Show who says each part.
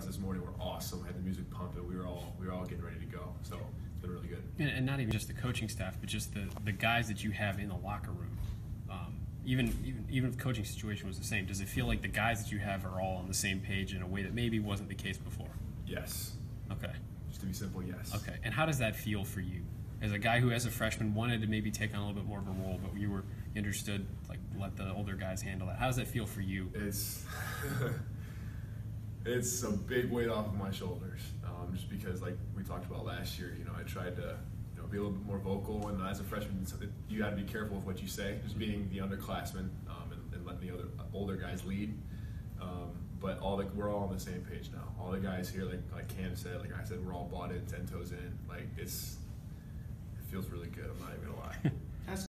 Speaker 1: workouts this morning were awesome. Had the music pumping. We were all we were all getting ready to go. So it's been really good.
Speaker 2: And, and not even just the coaching staff, but just the, the guys that you have in the locker room. Um, even even even if the coaching situation was the same, does it feel like the guys that you have are all on the same page in a way that maybe wasn't the case before?
Speaker 1: Yes.
Speaker 2: Okay.
Speaker 1: Just to be simple, yes.
Speaker 2: Okay. And how does that feel for you? As a guy who, as a freshman, wanted to maybe take on a little bit more of a role, but you were understood like let the older guys handle that. How does that feel for you?
Speaker 1: It's it's a big weight off of my shoulders. Um, just because, like we talked about last year, you know, I tried to you know be a little bit more vocal, and as a freshman, you got to be careful with what you say. Just being the underclassman um, and, and letting the other older guys lead. Um, but all the, we're all on the same page now. All the guys here, like like Cam said, like I said, we're all bought in, ten toes in. Like it's it feels really good. I'm not even.